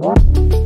Thank.